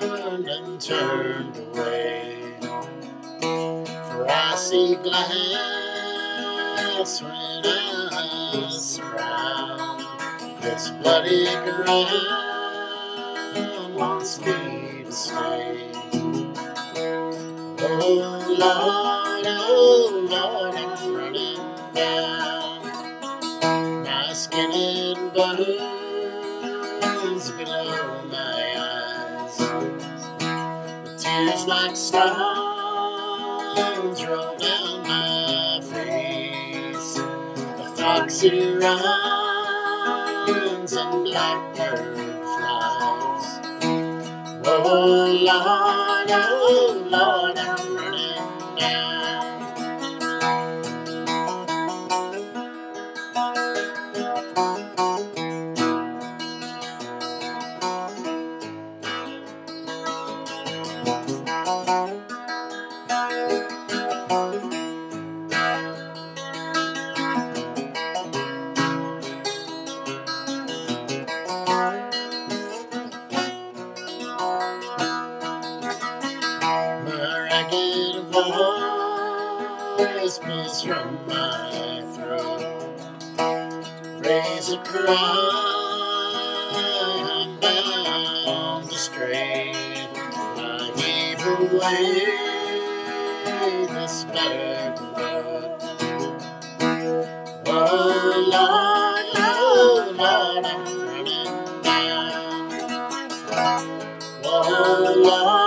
burned and turned away. For I see glass when I surround this bloody ground wants me to stay. Oh Lord, oh Lord, I'm running down. My skin and burns tears like stones roll down my face. The foxy runs and blackbird flies. Oh Lord, oh Lord, I'm ragged voice pulls from my throat. Raise a cry, I'm bound to stray. I heave away this battered road. Oh Lord, oh Lord, I'm running down. Oh Lord.